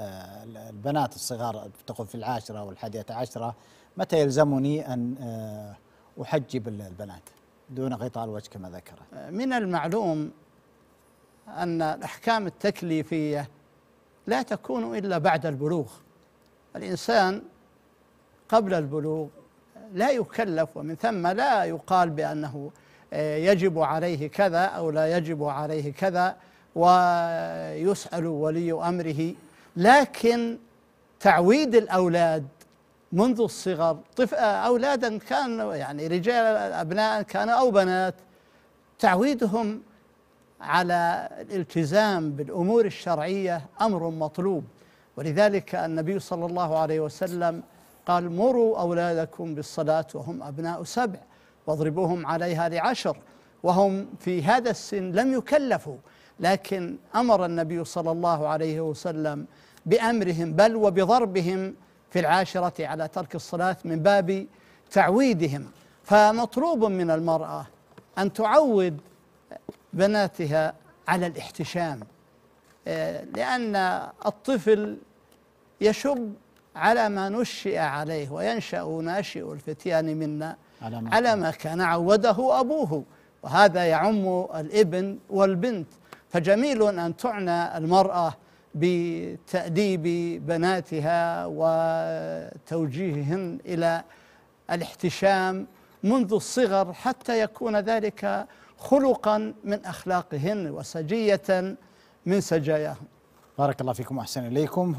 آه، البنات الصغار تقول في العاشرة والحادية عشرة متى يلزمني أن آه، أحجب البنات دون غطاء الوجه كما ذكر؟ من المعلوم أن الأحكام التكليفية لا تكون إلا بعد البلوغ. الإنسان قبل البلوغ لا يكلف ومن ثم لا يقال بأنه آه، يجب عليه كذا أو لا يجب عليه كذا ويسأل ولي أمره لكن تعويد الأولاد منذ الصغر أولادا كانوا يعني رجال أبناء كانوا أو بنات تعويدهم على الالتزام بالأمور الشرعية أمر مطلوب. ولذلك النبي صلى الله عليه وسلم قال مروا أولادكم بالصلاة وهم أبناء سبع واضربوهم عليها لعشر وهم في هذا السن لم يكلفوا. لكن أمر النبي صلى الله عليه وسلم بأمرهم بل وبضربهم في العاشرة على ترك الصلاة من باب تعويدهم. فمطلوب من المرأة أن تعود بناتها على الاحتشام آه، لأن الطفل يشب على ما نشئ عليه وينشأ ناشئ الفتيان منا على ما, على ما كان عوده أبوه وهذا يعم الإبن والبنت. فجميل أن تعنى المرأة بتأديب بناتها وتوجيههن إلى الاحتشام منذ الصغر حتى يكون ذلك خلقا من أخلاقهن وسجية من سجاياهن. بارك الله فيكم وأحسن إليكم.